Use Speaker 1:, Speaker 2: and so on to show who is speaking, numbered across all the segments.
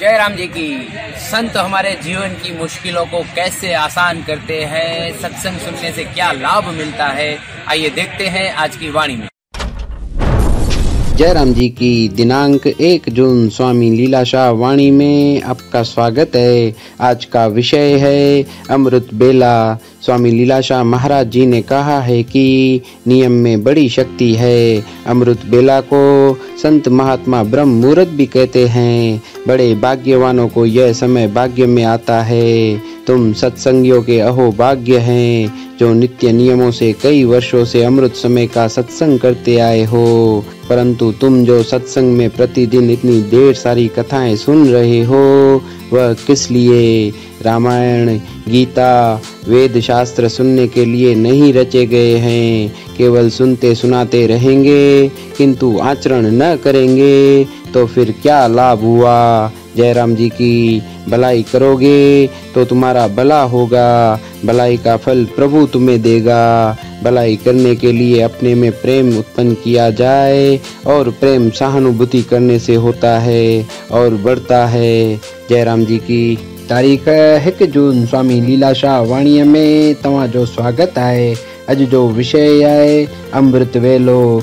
Speaker 1: जय राम जी की। संत हमारे जीवन की मुश्किलों को कैसे आसान करते हैं, सत्संग सुनने से क्या लाभ मिलता है? आइए देखते हैं आज की वाणी में।
Speaker 2: जयराम जी की दिनांक एक जून, स्वामी लीला शाह वाणी में आपका स्वागत है। आज का विषय है अमृत बेला। स्वामी लीला शाह महाराज जी ने कहा है कि नियम में बड़ी शक्ति है। अमृत बेला को संत महात्मा ब्रह्म मुहूर्त भी कहते हैं। बड़े भाग्यवानों को यह समय भाग्य में आता है। तुम सत्संगियों के अहो भाग्य हैं। जो नित्य नियमों से, कई वर्षों से अमृत समय का सत्संग करते आए हो। परंतु तुम जो सत्संग में प्रतिदिन इतनी देर सारी कथाएँ सुन रहे हो, वह किस लिए? रामायण, गीता वेद शास्त्र सुनने के लिए नहीं रचे गए हैं। केवल सुनते सुनाते रहेंगे, किंतु आचरण न करेंगे तो फिर क्या लाभ हुआ? जयराम जी की भलाई करोगे तो तुम्हारा भला होगा। भलाई का फल प्रभु तुम्हें देगा। भलाई करने के लिए अपने में प्रेम उत्पन्न किया जाए, और प्रेम सहानुभूति करने से होता है, और बढ़ता है। जयराम जी की तारीख़ एक जून, स्वामी लीलाशाह वाणीअ में। तव्हांजो स्वागत आहे। अॼु जो विषय है अमृत वेलो।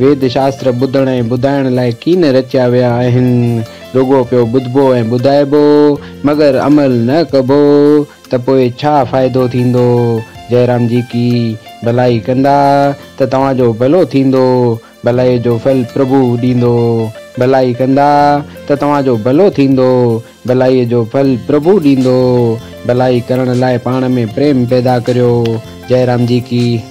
Speaker 2: वेद शास्त्र ॿुधण ऐं लाइ कीन रचिया विया आहिनि। रुगो पियो ॿुधबो ऐं ॿुधाइबो मगर अमल न कबो, त पोइ छा फ़ाइदो थींदो? जयराम जी की भलाई कंदा, त तव्हांजो भलो थींदो भलाई जो फल प्रभु ॾींदो। भलाई कंदा, त तव्हांजो भलो थींदो, भलाईअ जो फल प्रभु ॾींदो। भलाई करण लाइ पाण में प्रेम पैदा करियो। जयराम जी की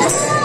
Speaker 3: Lord,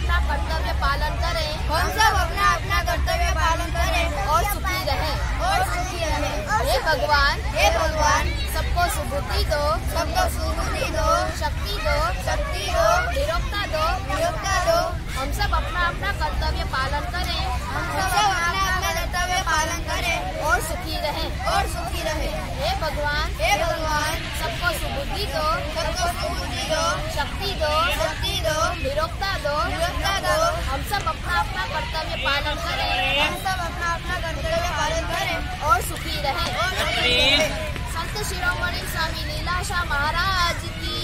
Speaker 3: अपना कर्तव्य पालन करें। हम सब अपना अपना कर्तव्य पालन करें और सुखी रहें। और सुखी रहें। हे भगवान हे भगवान, सबको सुबुद्धि दो, सबको सुबुद्धि दो, शक्ति दो शक्ति दो निरोगता दो निरोगता दो हम सब अपना अपना कर्तव्य पालन करें हम सब अपना अपना कर्तव्य पालन करें और सुखी रहें और सुखी रहें हे भगवान हे भगवान सबको सुबुद्धि दो सबको सुबुद्धि दो शक्ति दो शक्ति दो निरोगता दो निरोगता दो हम सब अपना अपना कर्तव्य पालन करें हम सब अपना अपना कर्तव्य पालन करें और सुखी रहें। और संत शिरोमणि स्वामी लीलाशाह महाराज की।